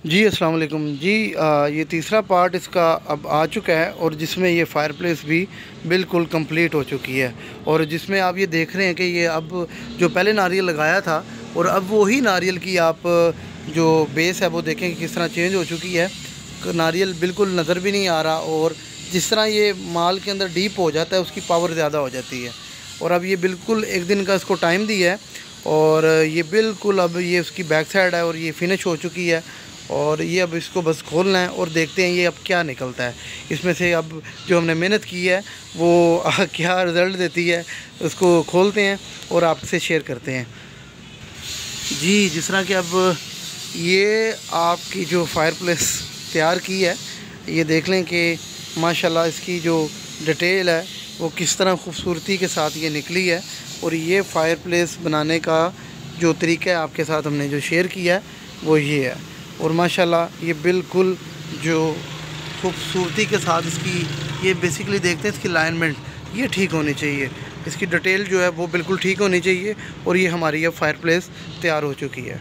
जी अस्सलाम वालेकुम। जी आ, ये तीसरा पार्ट इसका अब आ चुका है और जिसमें ये फायर प्लेस भी बिल्कुल कंप्लीट हो चुकी है। और जिसमें आप ये देख रहे हैं कि ये अब जो पहले नारियल लगाया था और अब वही नारियल की आप जो बेस है वो देखें कि किस तरह चेंज हो चुकी है। नारियल बिल्कुल नज़र भी नहीं आ रहा और जिस तरह ये माल के अंदर डीप हो जाता है उसकी पावर ज़्यादा हो जाती है। और अब ये बिल्कुल एक दिन का इसको टाइम दिया है और ये बिल्कुल अब ये उसकी बैक साइड है और ये फिनिश हो चुकी है। और ये अब इसको बस खोलना है और देखते हैं ये अब क्या निकलता है। इसमें से अब जो हमने मेहनत की है, वो क्या रिज़ल्ट देती है, उसको खोलते हैं और आपसे शेयर करते हैं। जी, जिस तरह कि अब ये आपकी जो फायर प्लेस तैयार की है, ये देख लें कि माशाल्लाह इसकी जो डिटेल है, वो किस तरह खूबसूरती के साथ ये निकली है और ये फायर प्लेस बनाने का जो तरीका है आपके साथ हमने जो शेयर किया है, वो ये है। और माशाल्लाह ये बिल्कुल जो खूबसूरती के साथ इसकी, ये बेसिकली देखते हैं इसकी लाइनमेंट ये ठीक होनी चाहिए। इसकी डिटेल जो है वो बिल्कुल ठीक होनी चाहिए और ये हमारी अब फायर प्लेस तैयार हो चुकी है।